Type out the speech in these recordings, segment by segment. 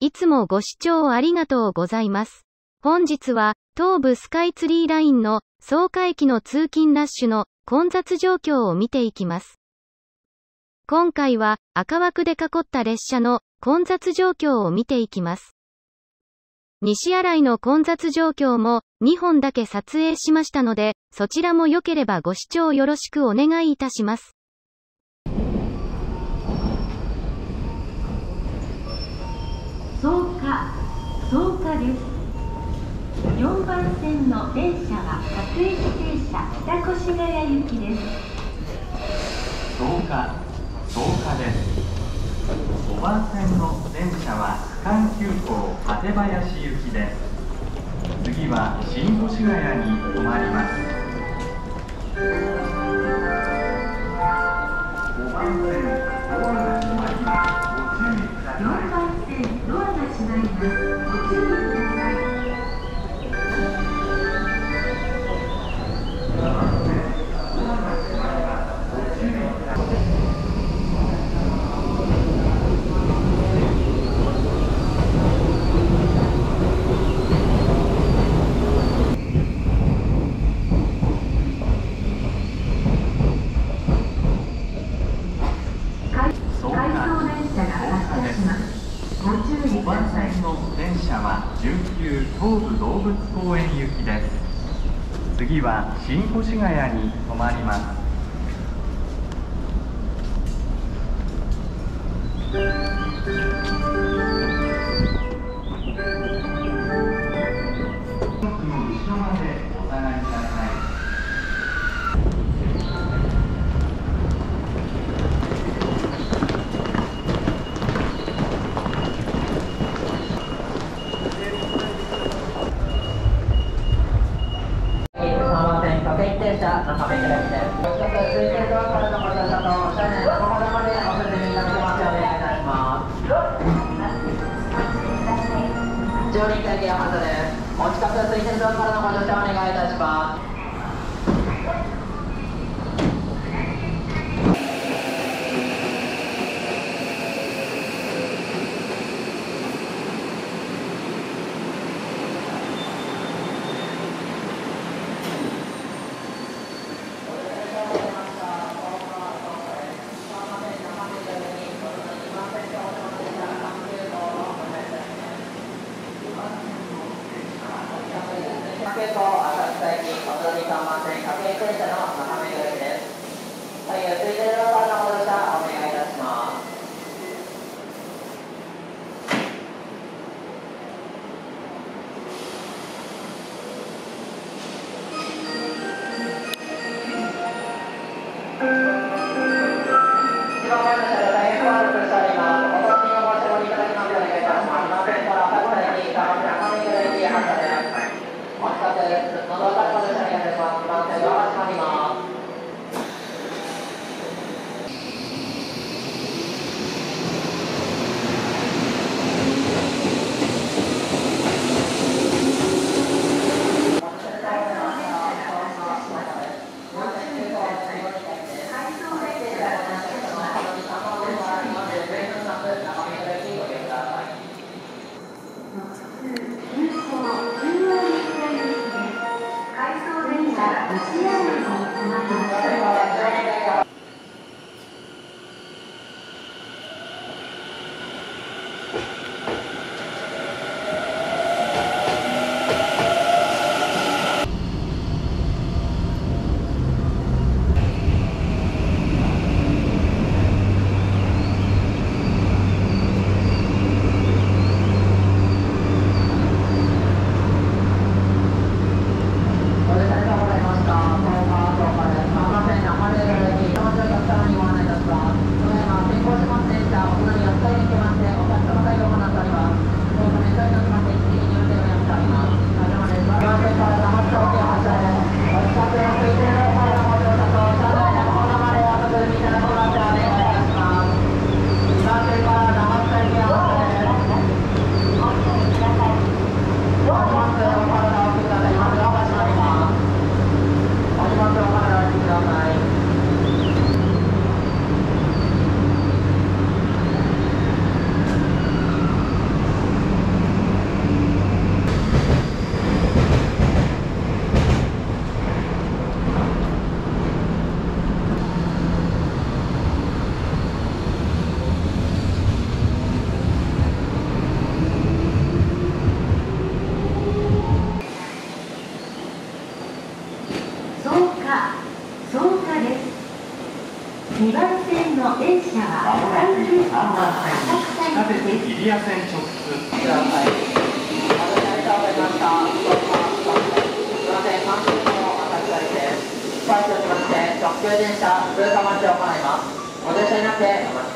いつもご視聴ありがとうございます。本日は、東武スカイツリーラインの、草加駅の通勤ラッシュの混雑状況を見ていきます。今回は、赤枠で囲った列車の混雑状況を見ていきます。西新井の混雑状況も2本だけ撮影しましたので、そちらも良ければご視聴よろしくお願いいたします。草加です4番線の電車は各駅停車。北越谷行きです。草加草加です。5番線の電車は区間急行館林行きです。次は新越谷に止まります。次は新越谷に止まります。お近く空いてるドアからのご乗車お願いいたします。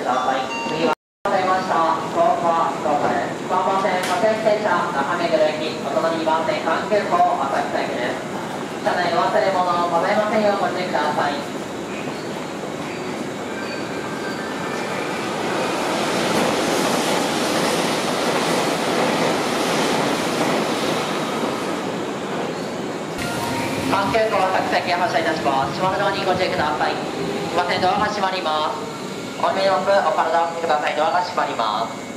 ください。次は、ございました。福岡、福岡です。3番線各駅停車、中目黒駅、お隣2番線関空港浅草駅です。車内お忘れ物ござい。ませんようご注意ください。関係港は各席発車い。たします。島のドアにご注意ください。すいません、ドアが閉まります。お見送お体を振ってください。ドアが閉まります。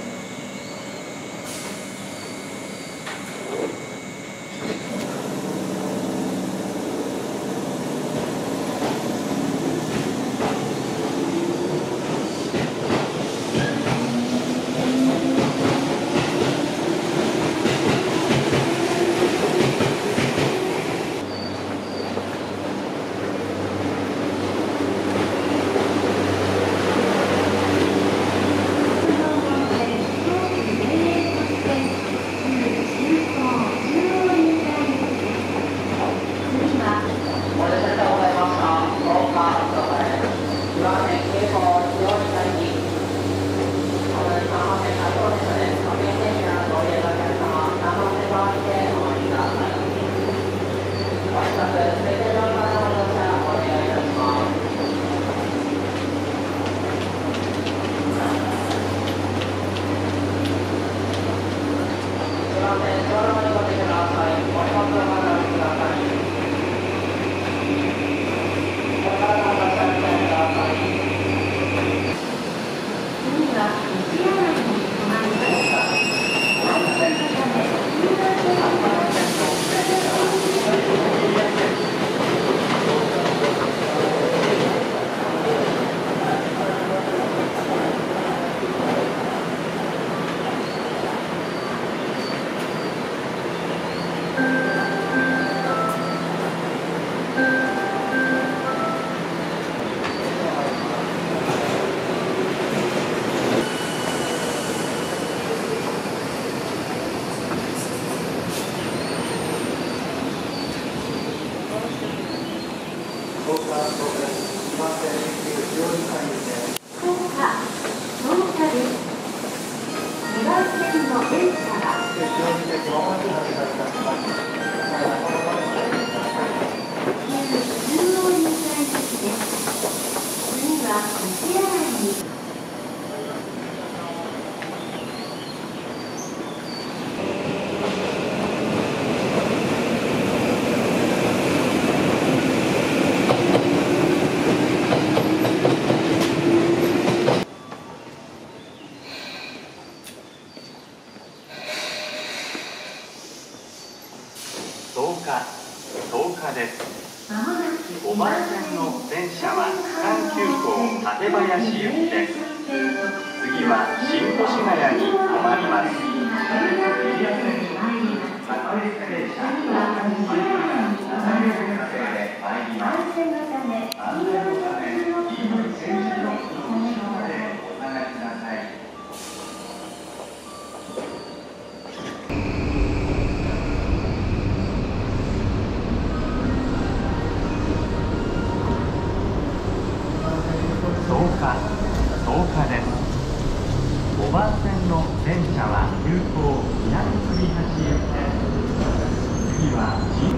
10日です。5番線の電車は区間急行館林行きです。次は新越谷に止まります。各駅停車参ります。安全のため、安全のため EV 選手の後ろまでお下がりください10日10日です5番線の電車は急行南栗橋行きです次は新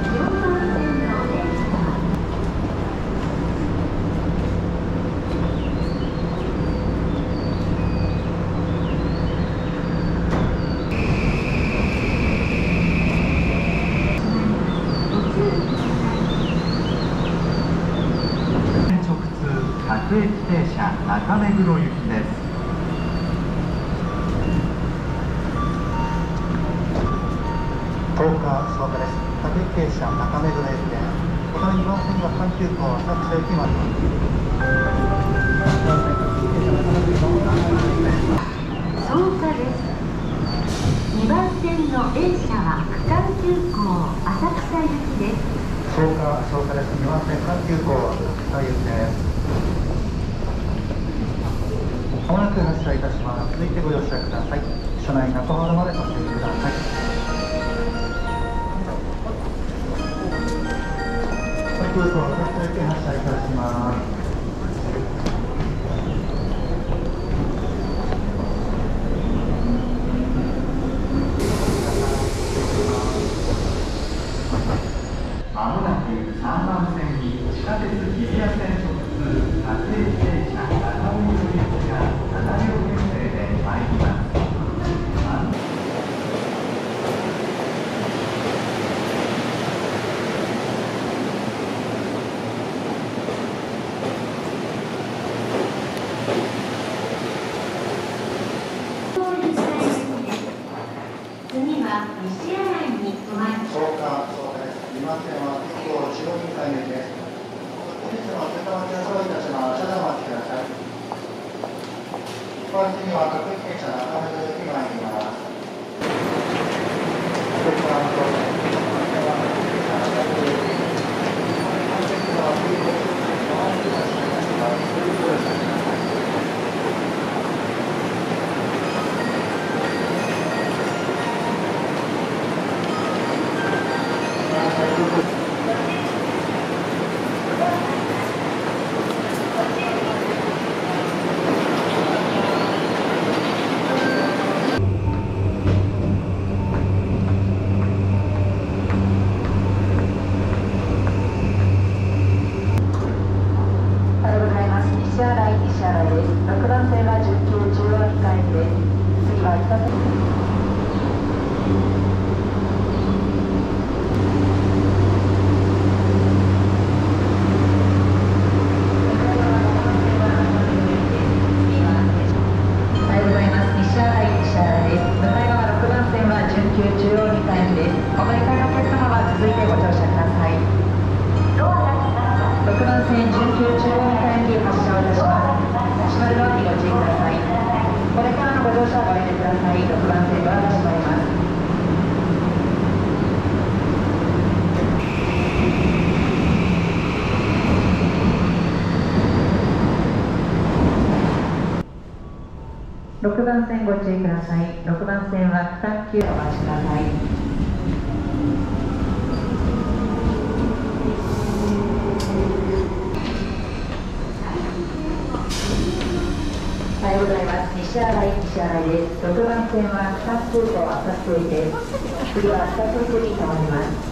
4番線の電車は直通各駅停車中目黒行きです10日、そうかです。各駅停車、中目黒駅です。この2番線が阪急行浅草駅まで。草加です。2番線の電車は区間急行浅草行きです。そうか、そうかです。2番線阪急行浅草駅です。まもなく発車いたします。続いてご乗車ください。車内中ほどまでご注意ください。発車いたします。行時には特急車中目黒駅前にいます。6番線ご注意ください6番線は2球お待ちくださいおはございます。西新井、西新井です。6番線は、浅草空港、浅草駅です。次はつ通駅に変わります。